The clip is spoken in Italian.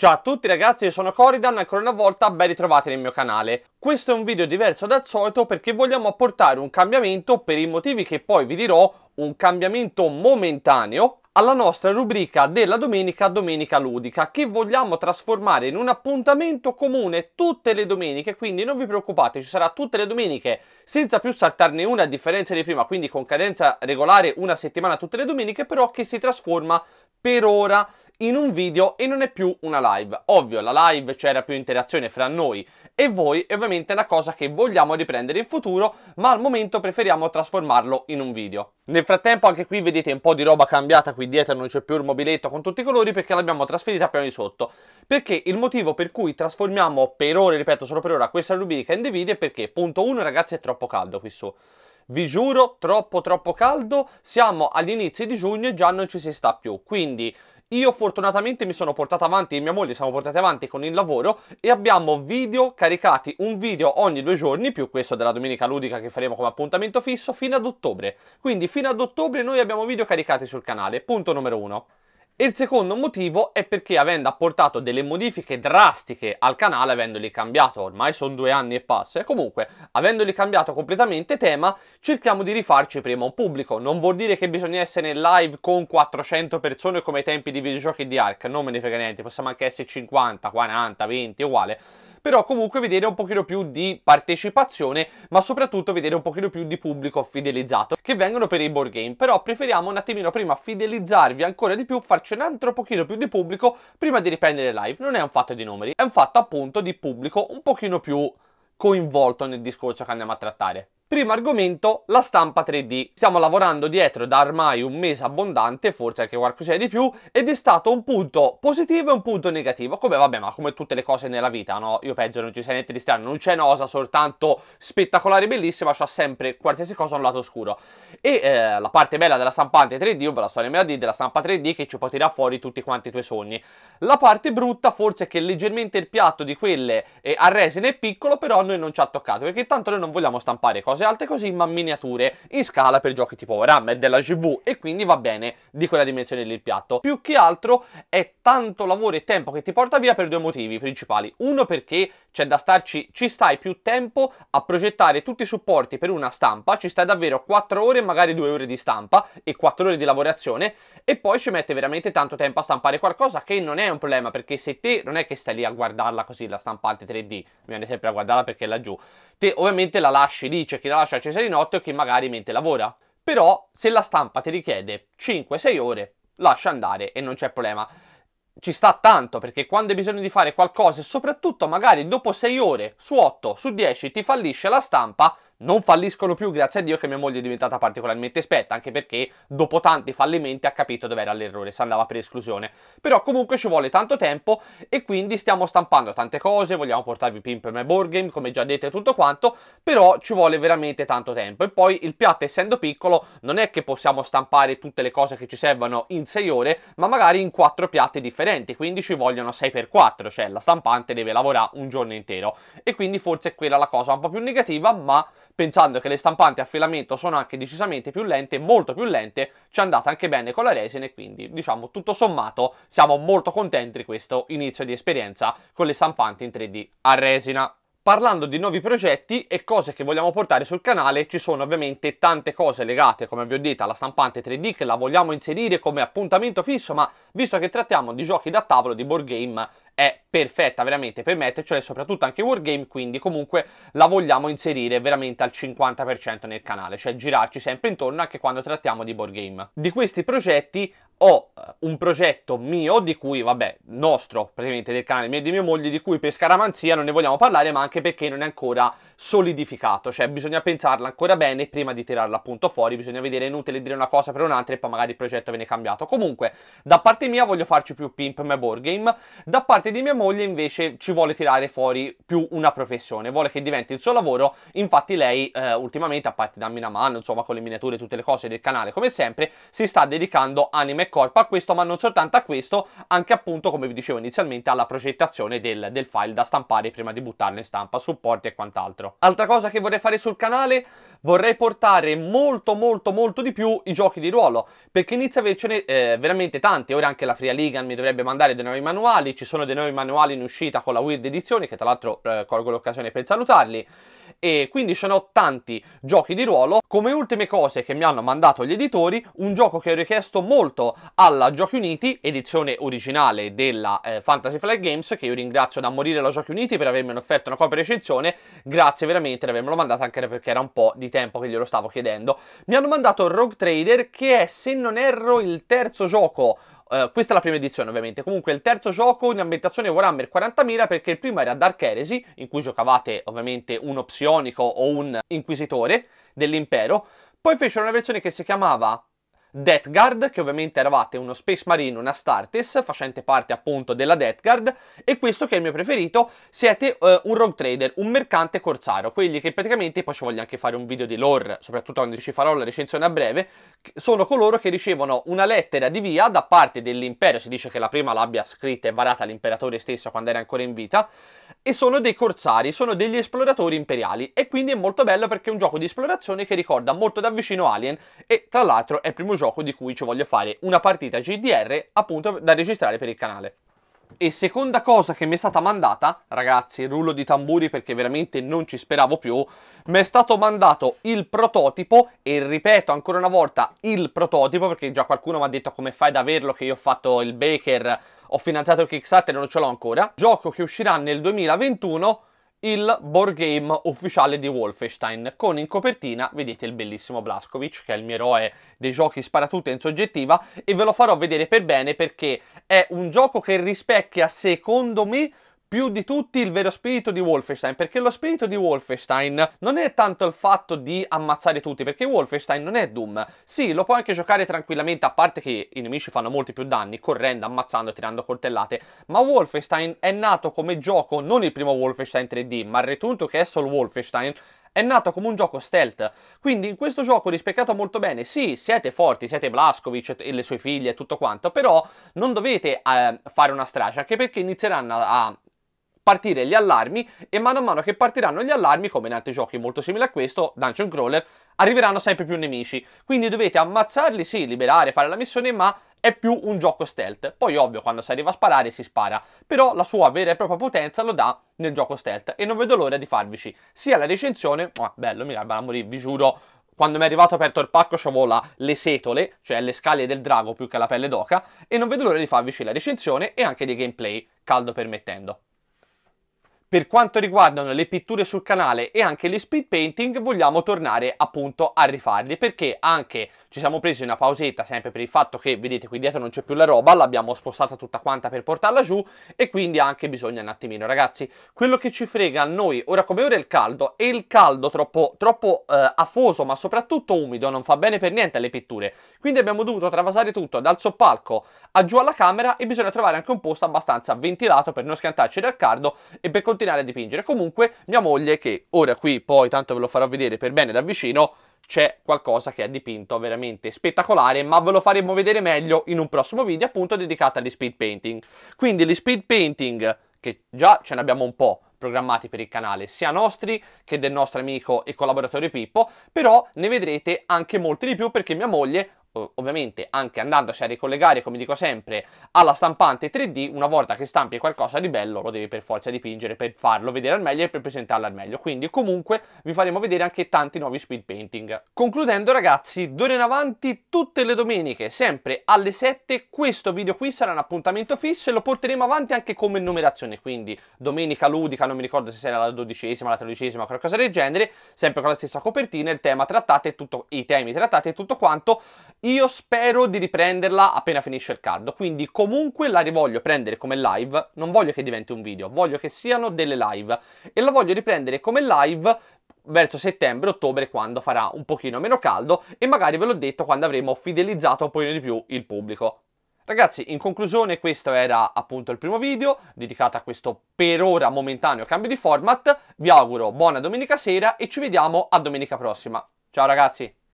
Ciao a tutti ragazzi, io sono Coridan ancora una volta ben ritrovati nel mio canale. Questo è un video diverso dal solito perché vogliamo apportare un cambiamento per i motivi che poi vi dirò, un cambiamento momentaneo alla nostra rubrica della domenica Domenica Ludica che vogliamo trasformare in un appuntamento comune tutte le domeniche, quindi non vi preoccupate, ci sarà tutte le domeniche senza più saltarne una a differenza di prima, quindi con cadenza regolare una settimana tutte le domeniche, però che si trasforma per ora in un video e non è più una live. Ovvio, la live c'era più interazione fra noi e voi e ovviamente è una cosa che vogliamo riprendere in futuro, ma al momento preferiamo trasformarlo in un video. Nel frattempo anche qui vedete un po' di roba cambiata qui dietro, non c'è più il mobiletto con tutti i colori perché l'abbiamo trasferita piano di sotto. Perché il motivo per cui trasformiamo per ora, ripeto solo per ora, questa rubrica in dei video è perché, punto 1 ragazzi, è troppo caldo qui su. Vi giuro, troppo troppo caldo, siamo agli inizi di giugno e già non ci si sta più, quindi io fortunatamente mi sono portato avanti e mia moglie siamo portati avanti con il lavoro e abbiamo video caricati, un video ogni due giorni, più questo della domenica ludica che faremo come appuntamento fisso, fino ad ottobre. Quindi fino ad ottobre noi abbiamo video caricati sul canale, punto numero uno. Il secondo motivo è perché avendo apportato delle modifiche drastiche al canale, avendoli cambiato, ormai sono due anni e passa, e comunque avendoli cambiato completamente tema, cerchiamo di rifarci prima un pubblico. Non vuol dire che bisogna essere in live con 400 persone come ai tempi di videogiochi di Ark, non me ne frega niente, possiamo anche essere 50, 40, 20, uguale però comunque vedere un pochino più di partecipazione, ma soprattutto vedere un pochino più di pubblico fidelizzato che vengono per i board game, però preferiamo un attimino prima fidelizzarvi ancora di più, farci un altro pochino più di pubblico prima di riprendere live. Non è un fatto di numeri, è un fatto appunto di pubblico un pochino più coinvolto nel discorso che andiamo a trattare. Primo argomento, la stampa 3D. Stiamo lavorando dietro da ormai un mese abbondante, forse anche qualcosa di più, ed è stato un punto positivo e un punto negativo, come vabbè, ma come tutte le cose nella vita, no? Io penso non ci sia niente di strano, non c'è cosa soltanto spettacolare e bellissima, c'ha sempre qualsiasi cosa un lato oscuro. E eh, la parte bella della stampante 3D, ovvero la storia di, della stampa 3D che ci può tirare fuori tutti quanti i tuoi sogni. La parte brutta forse è che leggermente il piatto di quelle eh, a resina è piccolo, però a noi non ci ha toccato, perché tanto noi non vogliamo stampare cose cose alte così, ma miniature in scala per giochi tipo RAM e della GV e quindi va bene di quella dimensione lì il piatto. Più che altro è tanto lavoro e tempo che ti porta via per due motivi principali. Uno perché c'è da starci, ci stai più tempo a progettare tutti i supporti per una stampa, ci stai davvero 4 ore, magari 2 ore di stampa e 4 ore di lavorazione e poi ci mette veramente tanto tempo a stampare qualcosa che non è un problema perché se te non è che stai lì a guardarla così la stampante 3D, mi viene sempre a guardarla perché è laggiù, te ovviamente la lasci lì, c'è la lascia accesa di notte o chi magari mente lavora. Però se la stampa ti richiede 5-6 ore, lascia andare e non c'è problema ci sta tanto perché quando hai bisogno di fare qualcosa e soprattutto magari dopo 6 ore su 8 su 10 ti fallisce la stampa, non falliscono più, grazie a Dio che mia moglie è diventata particolarmente esperta, anche perché dopo tanti fallimenti ha capito dove era l'errore, si andava per esclusione. Però comunque ci vuole tanto tempo e quindi stiamo stampando tante cose, vogliamo portarvi Pimp My Board Game, come già detto e tutto quanto, però ci vuole veramente tanto tempo. E poi il piatto essendo piccolo non è che possiamo stampare tutte le cose che ci servono in 6 ore, ma magari in 4 piatti differenti, quindi ci vogliono 6x4, cioè la stampante deve lavorare un giorno intero. E quindi forse è quella la cosa un po' più negativa, ma pensando che le stampanti a filamento sono anche decisamente più lente, molto più lente, ci è andata anche bene con la resina e quindi diciamo tutto sommato siamo molto contenti di questo inizio di esperienza con le stampanti in 3D a resina. Parlando di nuovi progetti e cose che vogliamo portare sul canale, ci sono ovviamente tante cose legate, come vi ho detto, alla stampante 3D che la vogliamo inserire come appuntamento fisso, ma visto che trattiamo di giochi da tavolo, di board game, è perfetta veramente per metterci e soprattutto anche Wargame, quindi comunque la vogliamo inserire veramente al 50% nel canale, cioè girarci sempre intorno anche quando trattiamo di board game. Di questi progetti ho eh, un progetto mio di cui, vabbè, nostro, praticamente del canale mio e di mia moglie, di cui per scaramanzia non ne vogliamo parlare, ma anche perché non è ancora solidificato, cioè bisogna pensarla ancora bene prima di tirarla appunto fuori, bisogna vedere, è inutile dire una cosa per un'altra e poi magari il progetto viene cambiato. Comunque, da parte mia voglio farci più pimp my board game, da parte di mia moglie invece ci vuole tirare fuori più una professione, vuole che diventi il suo lavoro, infatti lei eh, ultimamente, a parte dammi una mano, insomma con le miniature e tutte le cose del canale come sempre, si sta dedicando anime e corpo a questo, ma non soltanto a questo, anche appunto come vi dicevo inizialmente alla progettazione del, del file da stampare prima di buttarlo in stampa, supporti e quant'altro altro. Altra cosa che vorrei fare sul canale, vorrei portare molto molto molto di più i giochi di ruolo, perché inizia a avercene eh, veramente tanti, ora anche la Free Ligan mi dovrebbe mandare dei nuovi manuali, ci sono dei nuovi manuali in uscita con la Weird Edizione, che tra l'altro eh, colgo l'occasione per salutarli e quindi sono tanti giochi di ruolo. Come ultime cose che mi hanno mandato gli editori, un gioco che ho richiesto molto alla Giochi Uniti, edizione originale della eh, Fantasy Flight Games, che io ringrazio da morire la Giochi Uniti per avermi offerto una copia recensione, grazie veramente di avermelo mandato anche perché era un po' di tempo che glielo stavo chiedendo. Mi hanno mandato Rogue Trader che è, se non erro, il terzo gioco Uh, questa è la prima edizione ovviamente, comunque il terzo gioco in ambientazione Warhammer 40.000 perché il primo era Dark Heresy, in cui giocavate ovviamente un opsionico o un inquisitore dell'impero, poi fecero una versione che si chiamava Death Guard, che ovviamente eravate uno Space Marine, una Startes, facente parte appunto della Death Guard, e questo che è il mio preferito, siete uh, un Rogue Trader, un mercante corsaro, quelli che praticamente, poi ci voglio anche fare un video di lore, soprattutto quando ci farò la recensione a breve, sono coloro che ricevono una lettera di via da parte dell'impero, si dice che la prima l'abbia scritta e varata l'imperatore stesso quando era ancora in vita, e sono dei corsari, sono degli esploratori imperiali e quindi è molto bello perché è un gioco di esplorazione che ricorda molto da vicino Alien e tra l'altro è il primo gioco di cui ci voglio fare una partita GDR appunto da registrare per il canale. E seconda cosa che mi è stata mandata, ragazzi, rullo di tamburi perché veramente non ci speravo più, mi è stato mandato il prototipo, e ripeto ancora una volta il prototipo, perché già qualcuno mi ha detto come fai ad averlo, che io ho fatto il Baker ho finanziato il Kickstarter e non ce l'ho ancora. Gioco che uscirà nel 2021 il board game ufficiale di Wolfenstein con in copertina vedete il bellissimo Blaskovic che è il mio eroe dei giochi sparatutto in soggettiva e ve lo farò vedere per bene perché è un gioco che rispecchia secondo me più di tutti il vero spirito di Wolfenstein, perché lo spirito di Wolfenstein non è tanto il fatto di ammazzare tutti, perché Wolfenstein non è Doom. Sì, lo puoi anche giocare tranquillamente, a parte che i nemici fanno molti più danni, correndo, ammazzando, tirando coltellate, ma Wolfenstein è nato come gioco, non il primo Wolfenstein 3D, ma il Return to Castle Wolfenstein, è nato come un gioco stealth. Quindi in questo gioco rispecchiato molto bene. Sì, siete forti, siete Blaskovic e le sue figlie e tutto quanto, però non dovete eh, fare una strage, anche perché inizieranno a partire gli allarmi e mano a mano che partiranno gli allarmi, come in altri giochi molto simili a questo, Dungeon Crawler, arriveranno sempre più nemici. Quindi dovete ammazzarli, sì, liberare, fare la missione, ma è più un gioco stealth. Poi ovvio, quando si arriva a sparare si spara, però la sua vera e propria potenza lo dà nel gioco stealth e non vedo l'ora di farvici sia la recensione, oh, bello, mi garba a morire, vi giuro, quando mi è arrivato aperto il pacco c'avevo la, le setole, cioè le scale del drago più che la pelle d'oca, e non vedo l'ora di farvici la recensione e anche dei gameplay, caldo permettendo. Per quanto riguardano le pitture sul canale e anche le speed painting, vogliamo tornare appunto a rifarli, perché anche ci siamo presi una pausetta sempre per il fatto che, vedete, qui dietro non c'è più la roba, l'abbiamo spostata tutta quanta per portarla giù e quindi anche bisogna un attimino, ragazzi, quello che ci frega a noi, ora come ora è il caldo, e il caldo troppo, troppo eh, afoso, ma soprattutto umido, non fa bene per niente alle pitture, quindi abbiamo dovuto travasare tutto dal soppalco a giù alla camera e bisogna trovare anche un posto abbastanza ventilato per non schiantarci dal caldo e per continuare a dipingere. Comunque, mia moglie, che ora qui poi tanto ve lo farò vedere per bene da vicino, c'è qualcosa che ha dipinto veramente spettacolare, ma ve lo faremo vedere meglio in un prossimo video appunto dedicato agli speed painting. Quindi gli speed painting, che già ce ne abbiamo un po' programmati per il canale, sia nostri che del nostro amico e collaboratore Pippo, però ne vedrete anche molti di più perché mia moglie ovviamente anche andandosi a ricollegare, come dico sempre, alla stampante 3D, una volta che stampi qualcosa di bello lo devi per forza dipingere per farlo vedere al meglio e per presentarlo al meglio. Quindi comunque vi faremo vedere anche tanti nuovi speed painting. Concludendo ragazzi, d'ora in avanti tutte le domeniche, sempre alle 7, questo video qui sarà un appuntamento fisso e lo porteremo avanti anche come numerazione, quindi domenica ludica, non mi ricordo se sarà la dodicesima, la tredicesima, qualcosa del genere, sempre con la stessa copertina, il tema trattato e tutto, i temi trattati e tutto quanto. Io spero di riprenderla appena finisce il caldo, quindi comunque la rivoglio prendere come live, non voglio che diventi un video, voglio che siano delle live e la voglio riprendere come live verso settembre-ottobre quando farà un pochino meno caldo e magari ve l'ho detto quando avremo fidelizzato un po' di più il pubblico. Ragazzi, in conclusione questo era appunto il primo video dedicato a questo per ora momentaneo cambio di format. Vi auguro buona domenica sera e ci vediamo a domenica prossima. Ciao ragazzi!